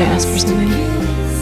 I ask for something?